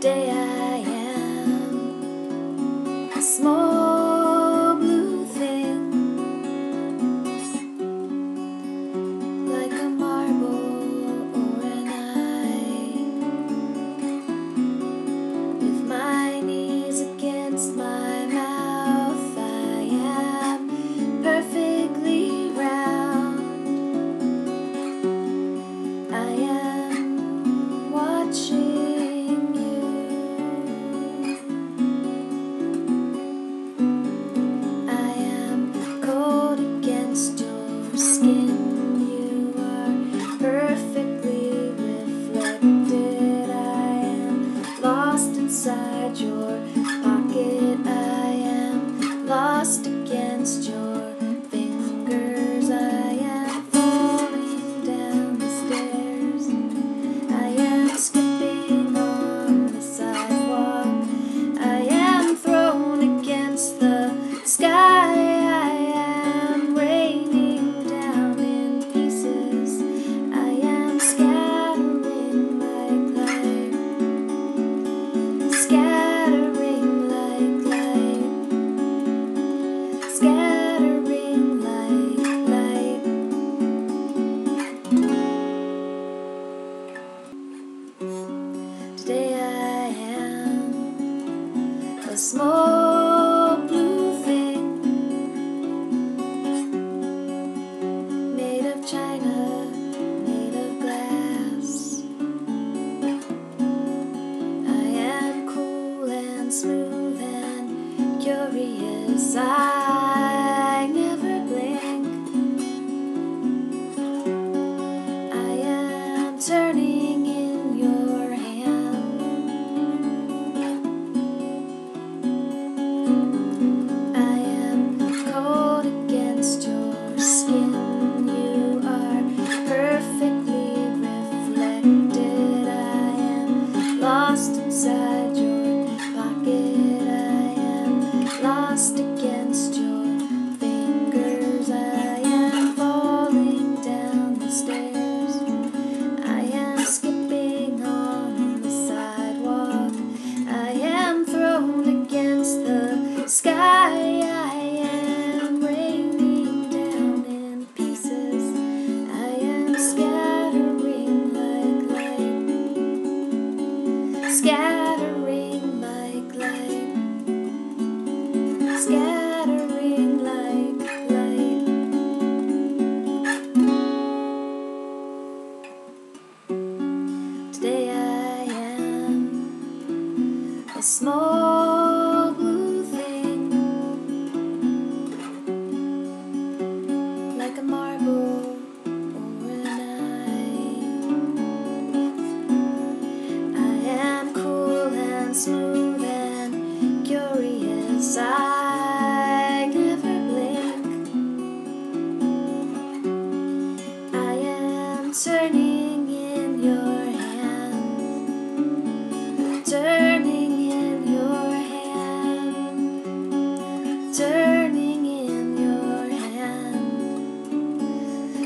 Today. against your small blue thing made of china, made of glass. I am cool and smooth and curious. I inside your pocket. I am lost against your fingers. I am falling down the stairs. I am skipping on the sidewalk. I am thrown against the sky. I am raining down in pieces. I am scared. small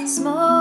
small